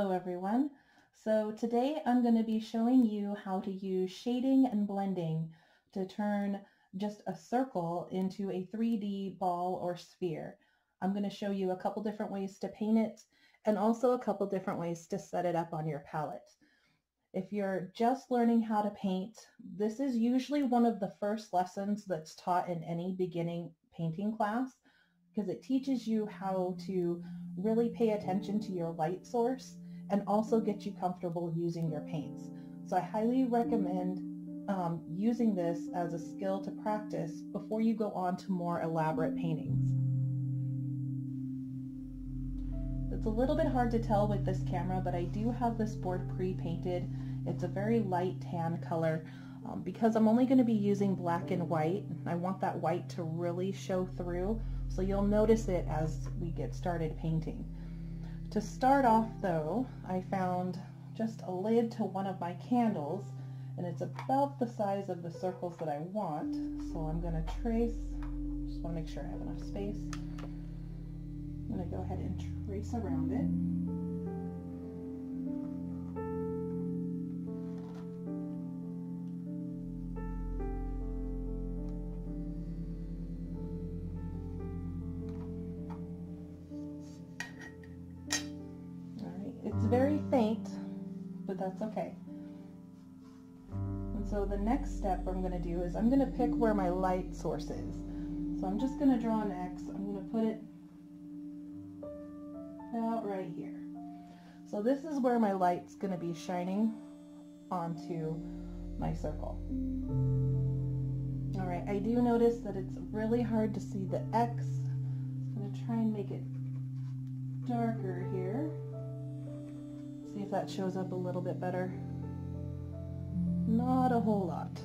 Hello everyone. So today I'm going to be showing you how to use shading and blending to turn just a circle into a 3D ball or sphere. I'm going to show you a couple different ways to paint it and also a couple different ways to set it up on your palette. If you're just learning how to paint, this is usually one of the first lessons that's taught in any beginning painting class because it teaches you how to really pay attention to your light source and also get you comfortable using your paints. So I highly recommend um, using this as a skill to practice before you go on to more elaborate paintings. It's a little bit hard to tell with this camera, but I do have this board pre-painted. It's a very light tan color. Um, because I'm only going to be using black and white, I want that white to really show through. So you'll notice it as we get started painting. To start off though, I found just a lid to one of my candles and it's about the size of the circles that I want. So I'm going to trace, just want to make sure I have enough space. I'm going to go ahead and trace around it. Next step I'm going to do is I'm going to pick where my light source is. So I'm just going to draw an X. I'm going to put it about right here. So this is where my light's going to be shining onto my circle. Alright, I do notice that it's really hard to see the X. I'm going to try and make it darker here. See if that shows up a little bit better. Not a whole lot.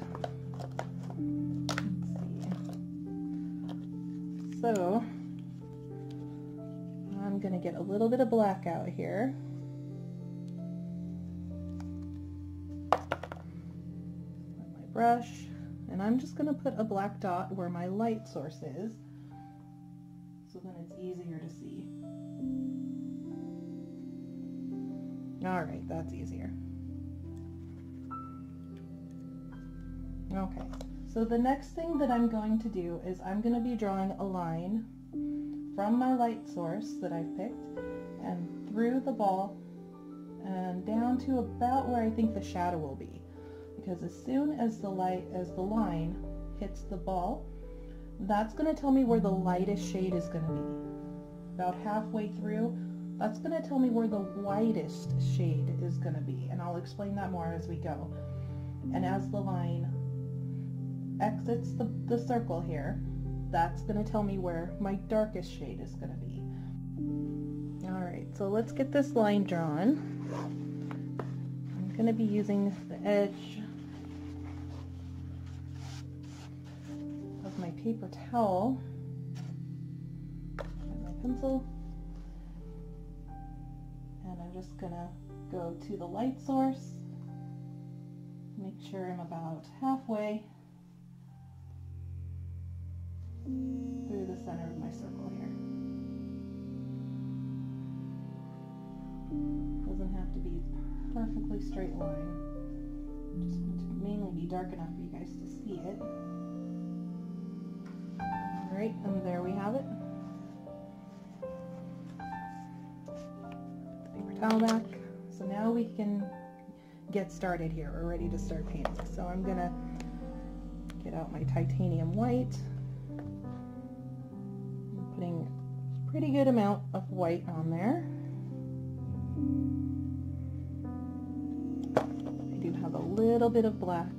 So, I'm going to get a little bit of black out here. My brush, and I'm just going to put a black dot where my light source is, so then it's easier to see. All right, that's easier. Okay, so the next thing that I'm going to do is I'm going to be drawing a line from my light source that I've picked and through the ball and down to about where I think the shadow will be. Because as soon as the light, as the line hits the ball, that's going to tell me where the lightest shade is going to be. About halfway through, that's going to tell me where the whitest shade is going to be, and I'll explain that more as we go. And as the line exits the, the circle here, that's going to tell me where my darkest shade is going to be. Alright, so let's get this line drawn. I'm going to be using the edge of my paper towel. And my pencil. And I'm just gonna go to the light source, make sure I'm about halfway through the center of my circle here. Doesn't have to be perfectly straight line. Just want to mainly be dark enough for you guys to see it. Alright, and there we have it. Paper towel back. So now we can get started here. We're ready to start painting. So I'm going to get out my titanium white. Pretty good amount of white on there. I do have a little bit of black.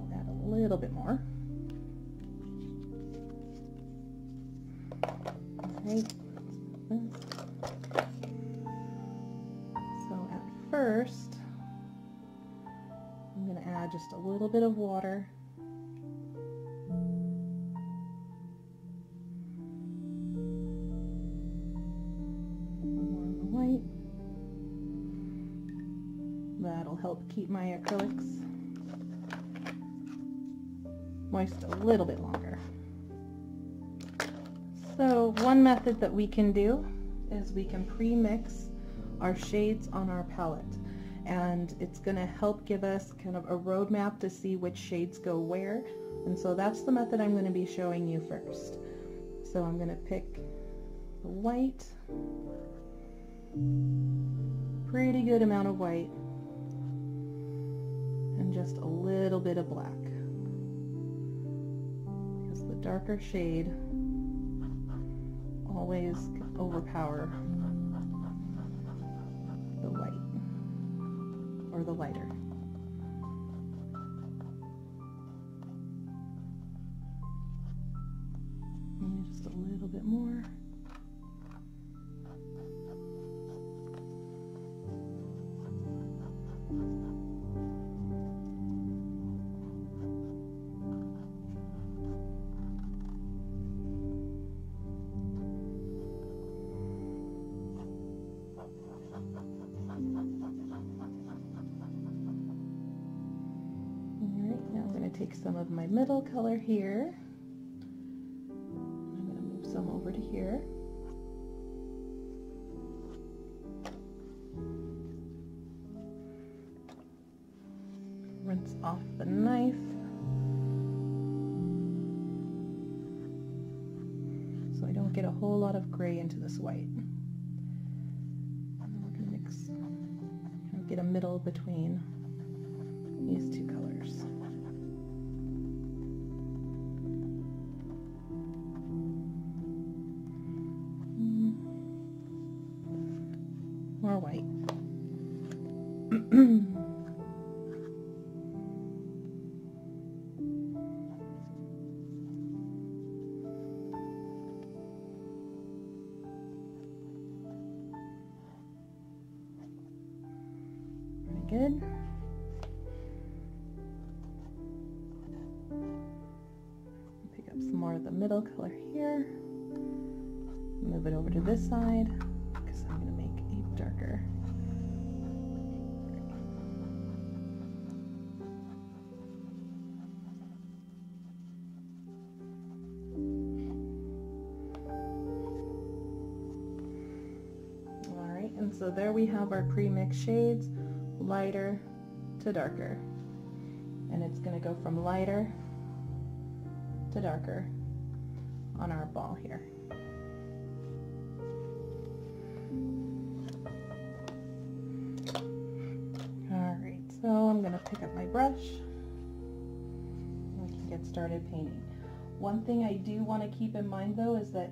I'll add a little bit more. Okay. So at first, I'm going to add just a little bit of water. Keep my acrylics moist a little bit longer. So one method that we can do is we can pre-mix our shades on our palette and it's going to help give us kind of a roadmap to see which shades go where and so that's the method I'm going to be showing you first. So I'm going to pick the white, pretty good amount of white, and just a little bit of black. Because the darker shade always overpower the white or the lighter. just a little bit more. Some of my middle color here. I'm going to move some over to here. Rinse off the knife. So I don't get a whole lot of gray into this white. And we're going to mix, get a middle between these two colors. More white. So there we have our pre-mixed shades, lighter to darker. And it's going to go from lighter to darker on our ball here. Alright, so I'm going to pick up my brush and we can get started painting. One thing I do want to keep in mind though is that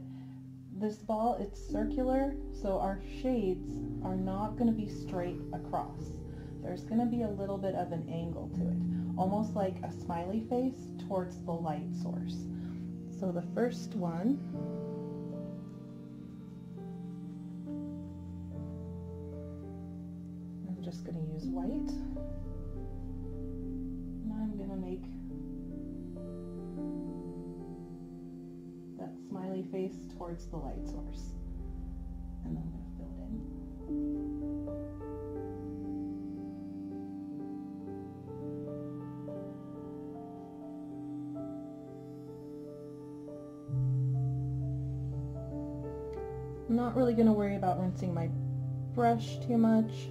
this ball, it's circular, so our shades are not going to be straight across. There's going to be a little bit of an angle to it, almost like a smiley face towards the light source. So the first one, I'm just going to use white. And I'm going to make smiley face towards the light source. And then I'm going to fill it in. I'm not really going to worry about rinsing my brush too much.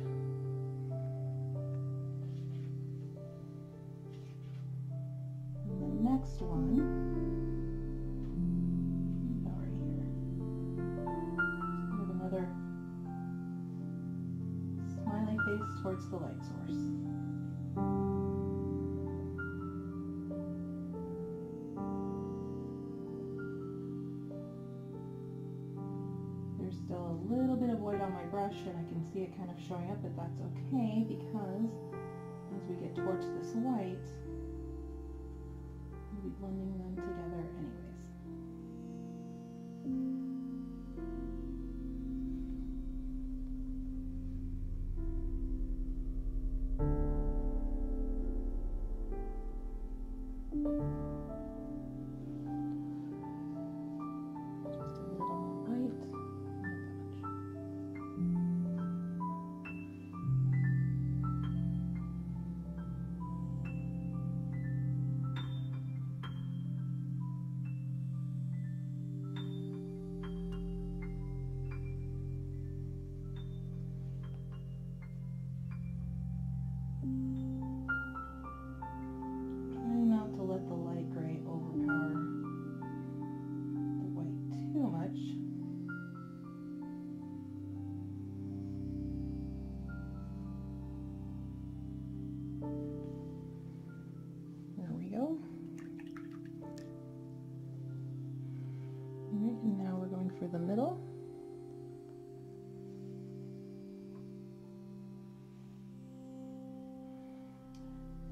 See it kind of showing up, but that's okay because as we get towards this white, we'll be blending them together anyways.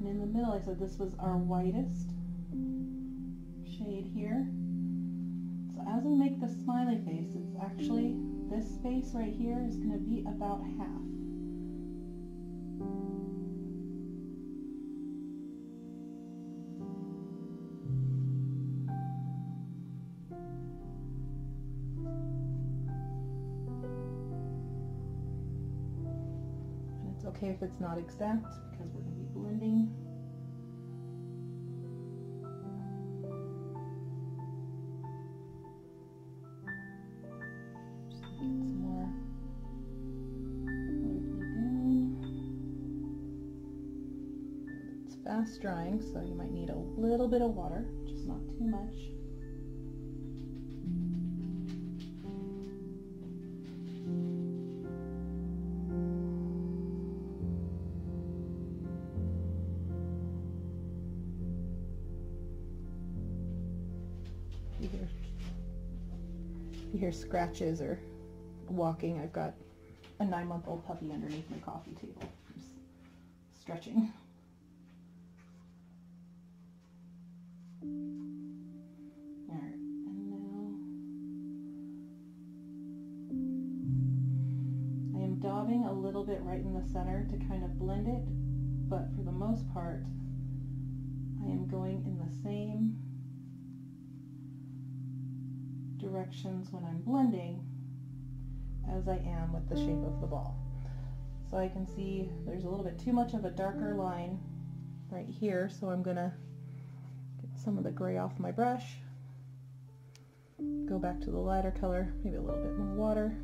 And in the middle, I said this was our whitest shade here. So as we make the smiley face, it's actually, this space right here is going to be about half. It's not exact because we're going to be blending. It's fast drying, so you might need a little bit of water, just not too much. Hear scratches or walking. I've got a nine-month-old puppy underneath my coffee table, just stretching. Alright and now I am daubing a little bit right in the center to kind of blend it, but for the most part, I am going in the same directions when I'm blending as I am with the shape of the ball. So I can see there's a little bit too much of a darker line right here, so I'm to get some of the gray off my brush, go back to the lighter color, maybe a little bit more water,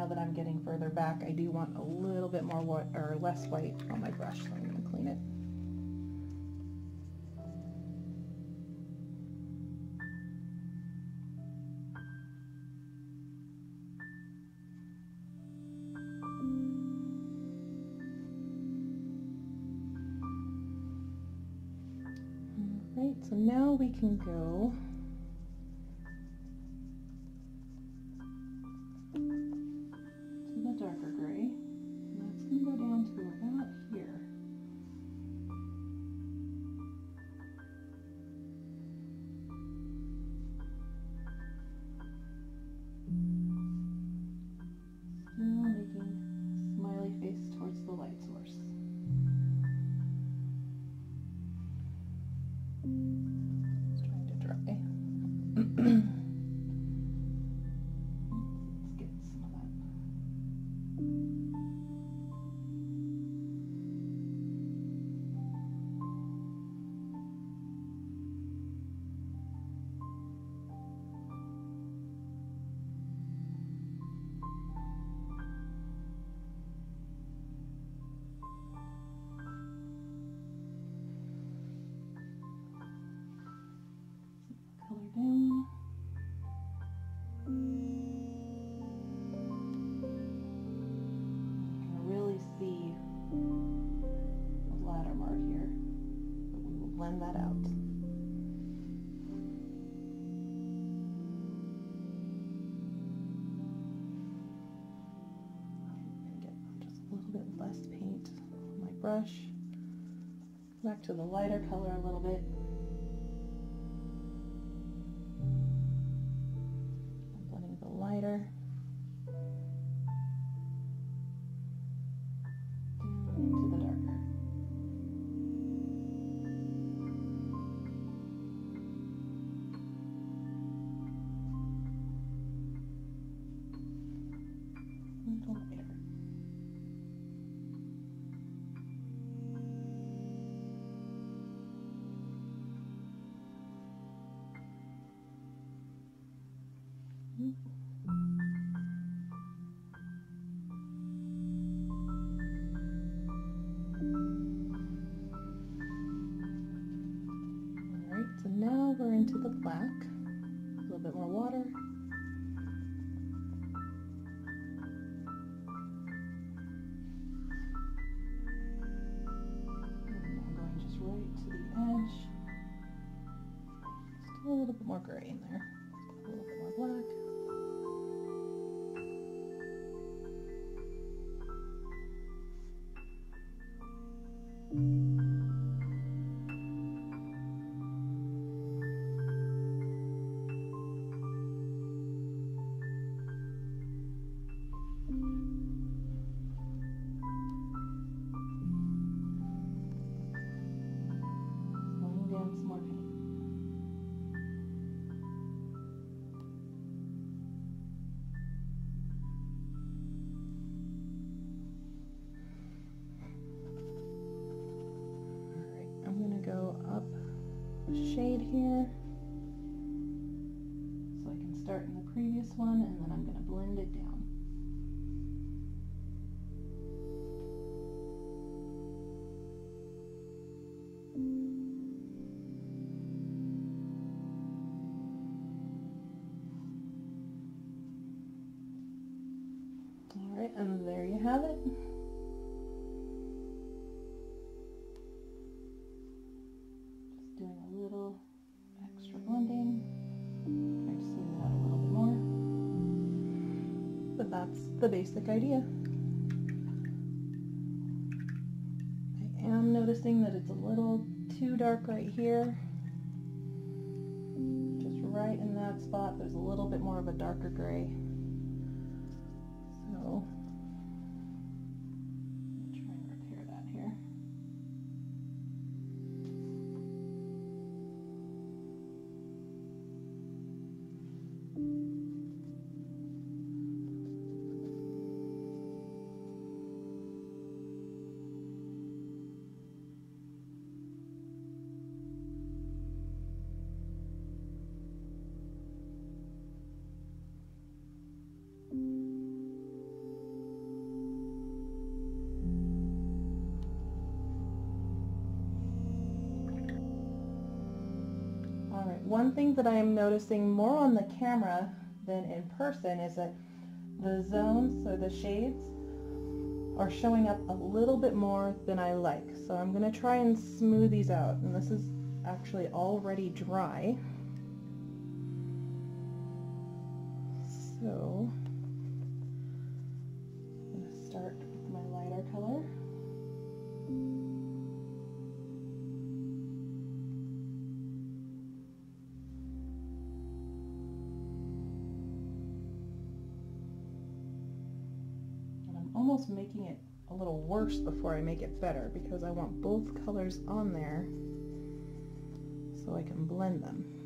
Now that I'm getting further back, I do want a little bit more white or less white on my brush, so I'm going to clean it. Right, so now we can go paint on my brush. Back to the lighter color a little bit. So now we're into the black. A little bit more water. Going just right to the edge. Still a little bit more gray in there. One and then I'm gonna blend it down. Alright, and there you have it. The basic idea. I am noticing that it's a little too dark right here. Just right in that spot, there's a little bit more of a darker gray. That I am noticing more on the camera than in person is that the zones, or the shades, are showing up a little bit more than I like. So I'm going to try and smooth these out. And this is actually already dry. So I'm going to start with my lighter color. Almost making it a little worse before I make it better because I want both colors on there so I can blend them.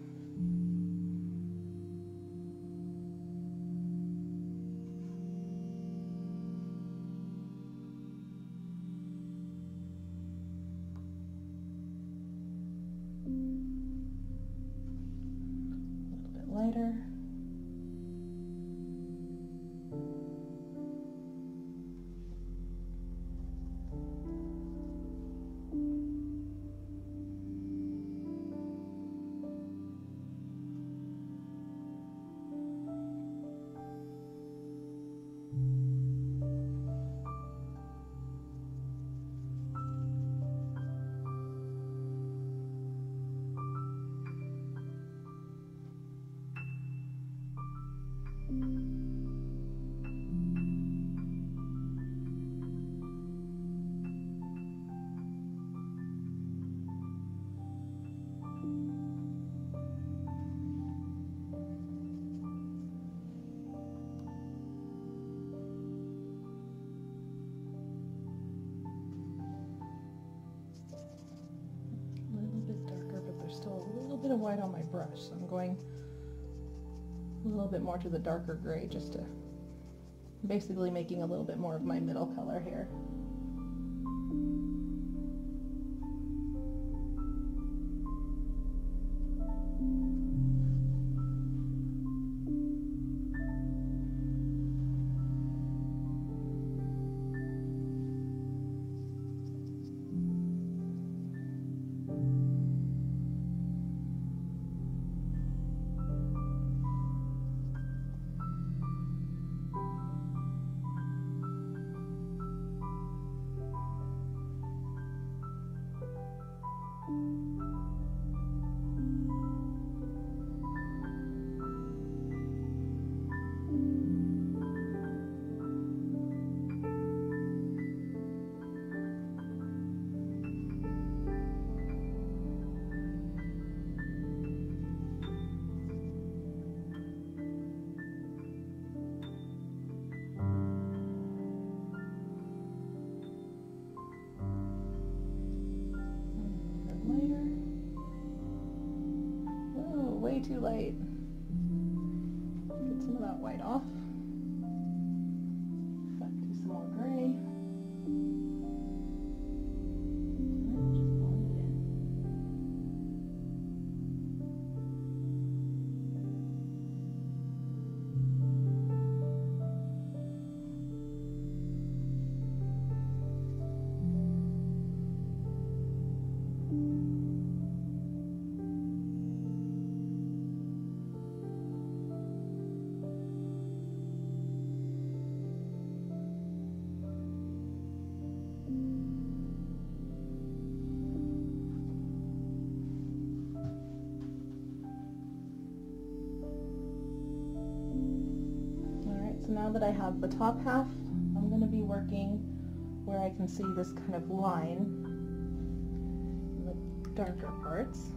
White on my brush. So I'm going a little bit more to the darker gray just to basically making a little bit more of my middle color here. Light. Get some of that white off. Now that I have the top half, I'm going to be working where I can see this kind of line in the darker parts.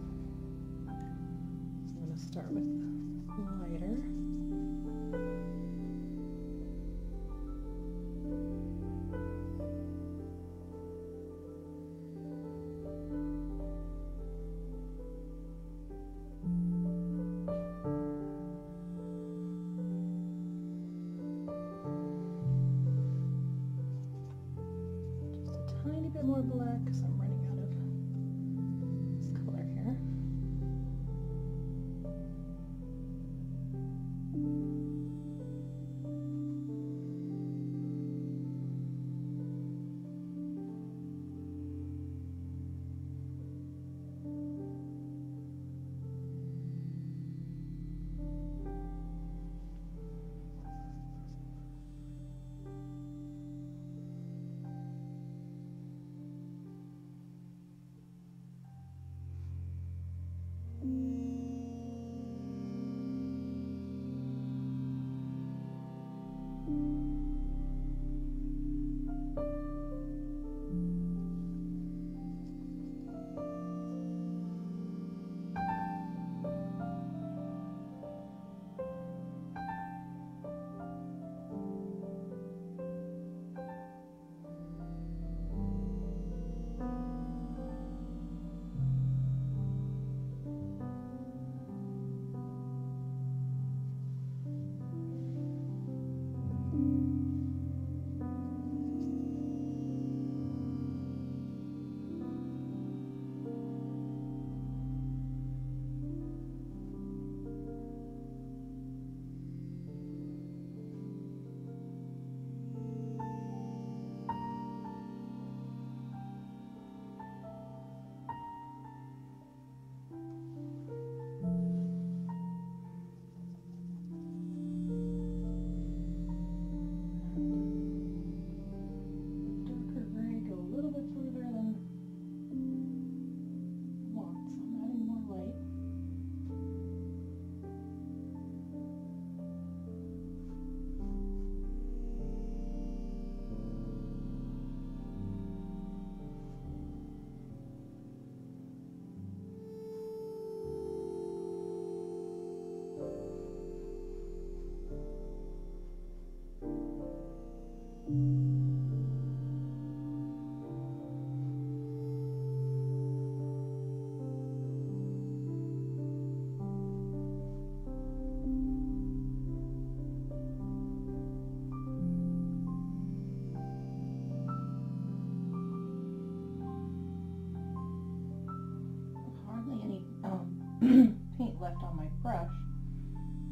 Left on my brush,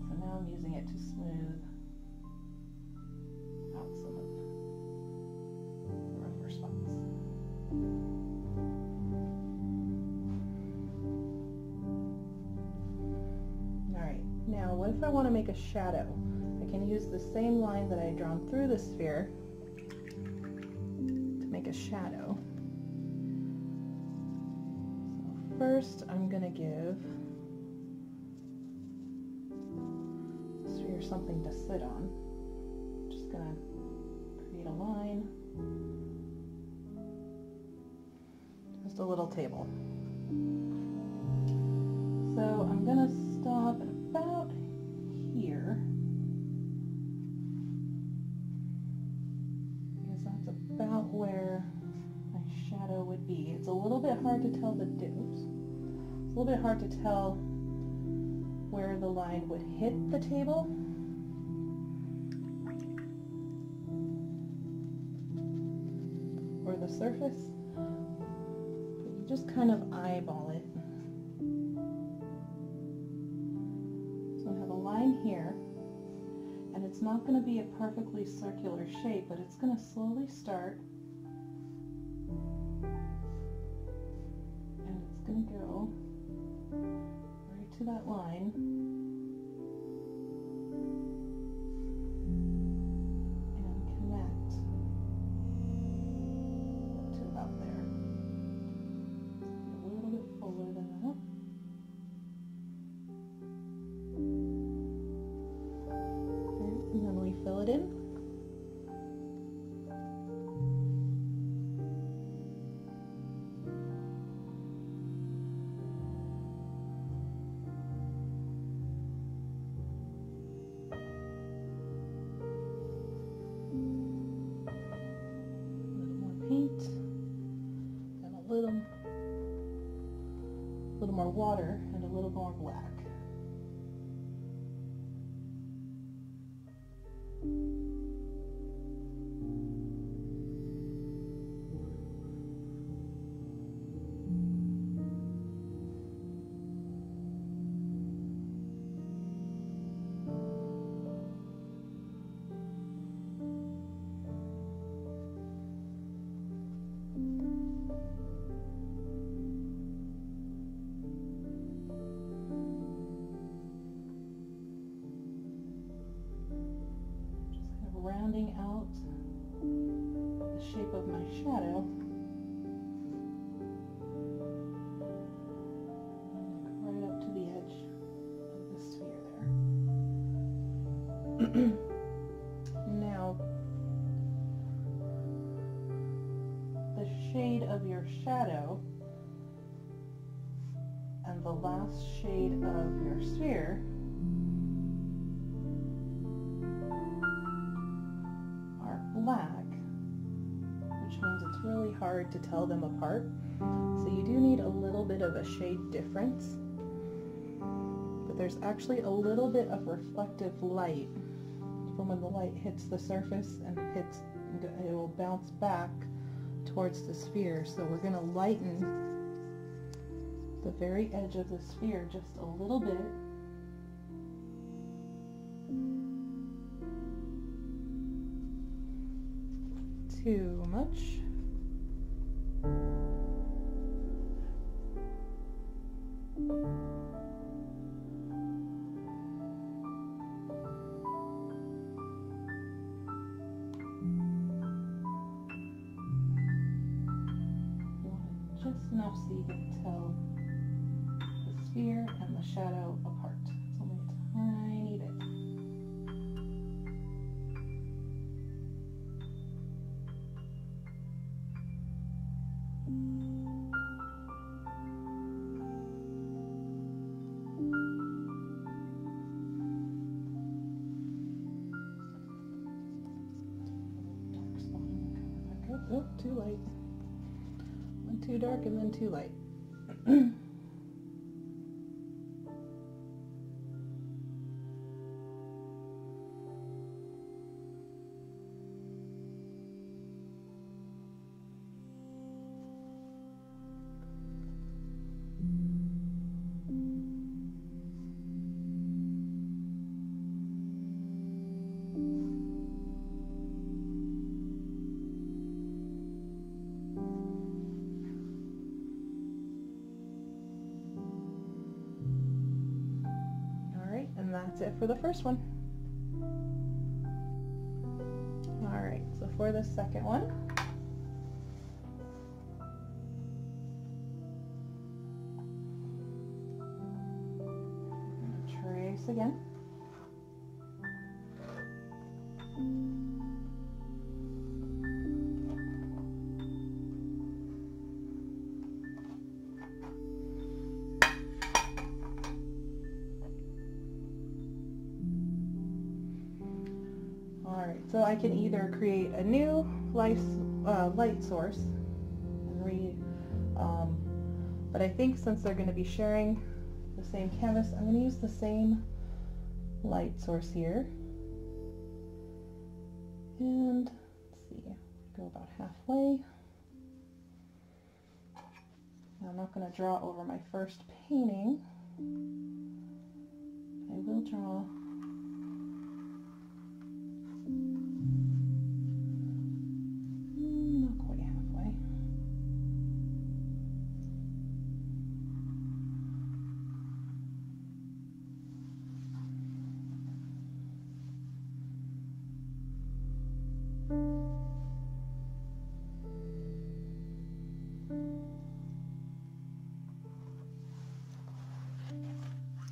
so now I'm using it to smooth out some of the rougher spots. Alright, now what if I want to make a shadow? I can use the same line that I drawn through the sphere to make a shadow. So first I'm going to give something to sit on. Just going to create a line. Just a little table. So I'm to stop about here. Because that's about where my shadow would be. It's a little bit hard to tell the difference. It's a little bit hard to tell where the line would hit the table. Surface. But you just kind of eyeball it. So I have a line here and it's not going to be a perfectly circular shape but it's going to slowly start and it's going to go right to that line water tell them apart. So you do need a little bit of a shade difference. But there's actually a little bit of reflective light from when the light hits the surface and hits, it will bounce back towards the sphere. So we're going to lighten the very edge of the sphere just a little bit. Too much. Just enough so you can tell the sphere and the shadow dark and then too light. For the first one. All right, so for the second one, trace again. So I can either create a new light, uh, light source and read, um, but I think since they're going to be sharing the the same canvas. I'm going to use the same light source here. And let's see, go about halfway. I'm not going to draw over my first painting. I will draw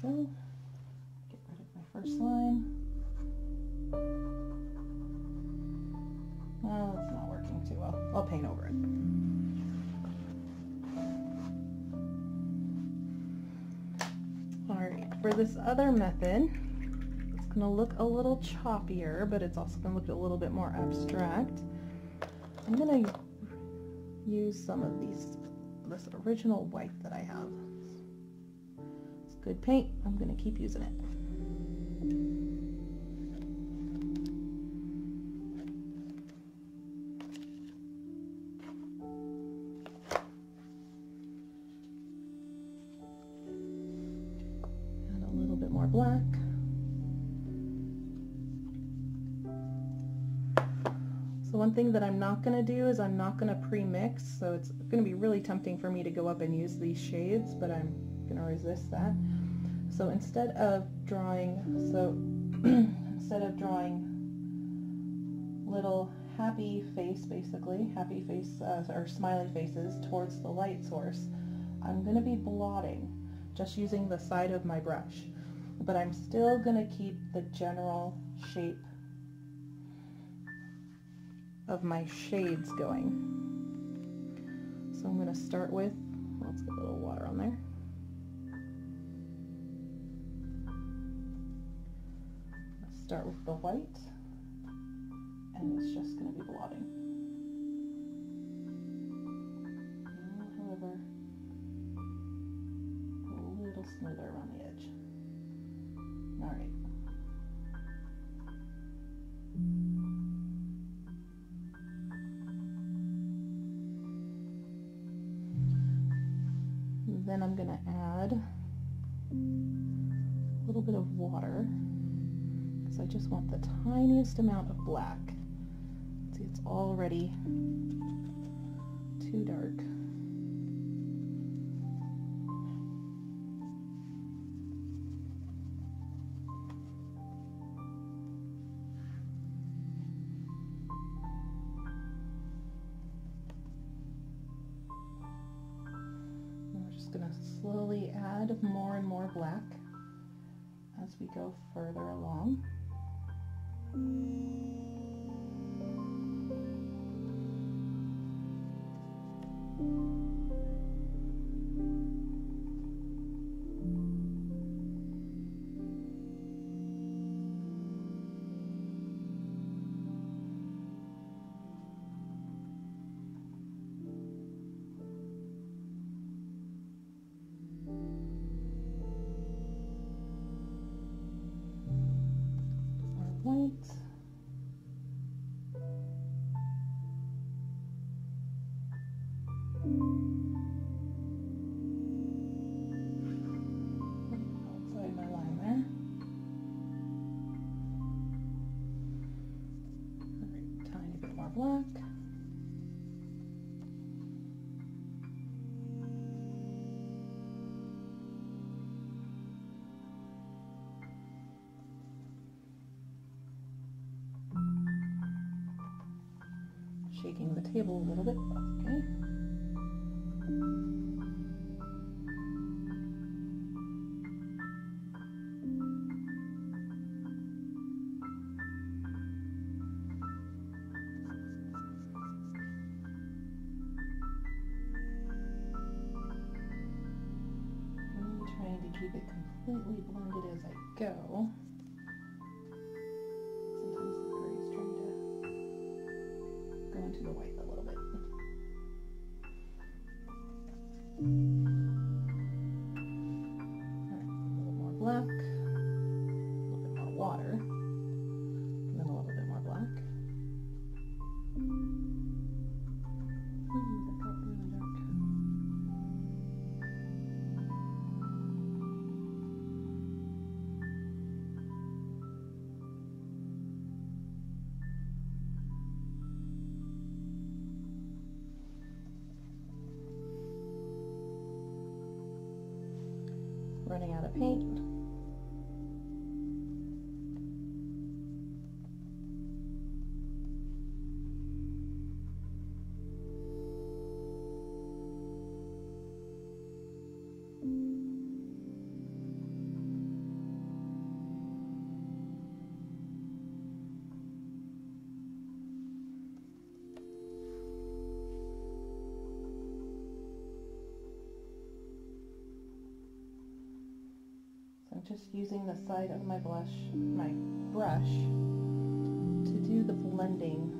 go. Get rid of my first line. Well, it's not working too well. I'll paint over it. Alright, for this other method, it's going to look a little choppier, but it's also going to look a little bit more abstract. I'm going to use some of these, this original white that I have. Good paint. I'm going to keep using it. Add a little bit more black. So one thing that I'm not going to do is I'm not going to pre-mix, so it's going to be really tempting for me to go up and use these shades, but I'm going to resist that. So instead of drawing, so instead of drawing little happy face, basically, happy face uh, or smiley faces towards the light source, I'm going to be blotting, just using the side of my brush. But I'm still going to keep the general shape of my shades going. So I'm going to start with, let's get a little water on there. Start with the white and it's just going to be blotting. Tiniest amount of black. See, it's already black. Shaking the table a little bit, into the white a little bit. Right, black, Running using the side of my blush, my brush, to do the blending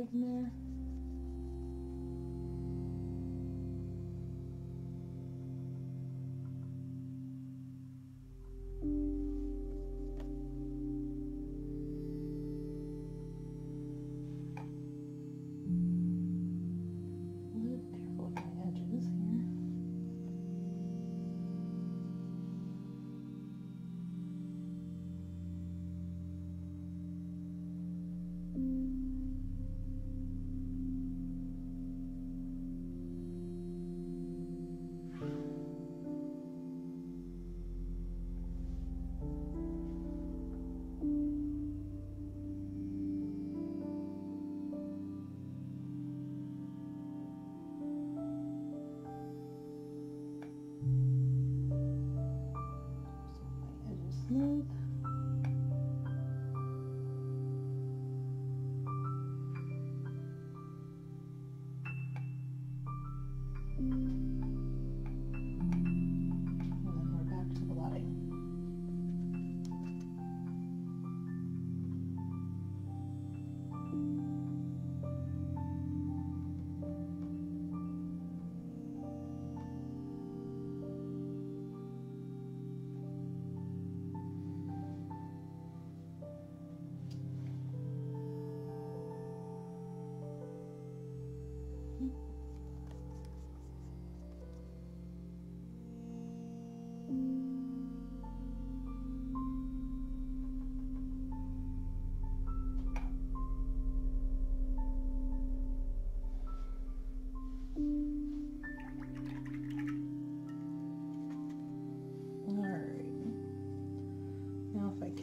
Some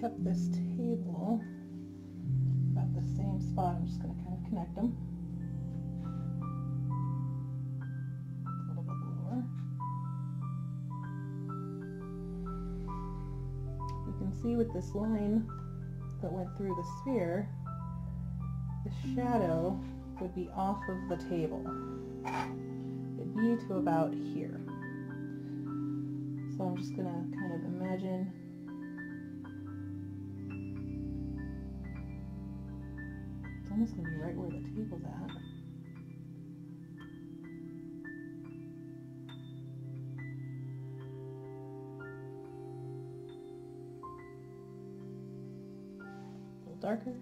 Kept this table about the same spot, I'm just going to kind of connect them. A little bit. You can see with this line that went through the sphere, the shadow would be off of the table. It'd be to about here. So I'm just gonna kind of imagine almost gonna be right where the table's at. A little darker.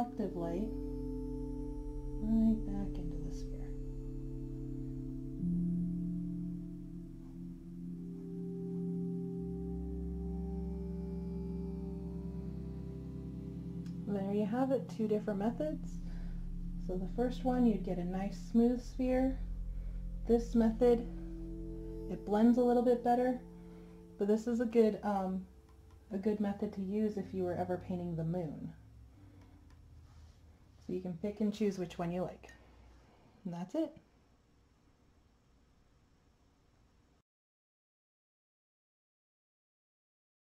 Reflective light right back into the sphere. There you have it, two different methods. So the first one, you'd get a nice smooth sphere. This method, it blends a little bit better, but this is a good, um, a good method to use if you were ever painting the moon. You can pick and choose which one you like. And that's it.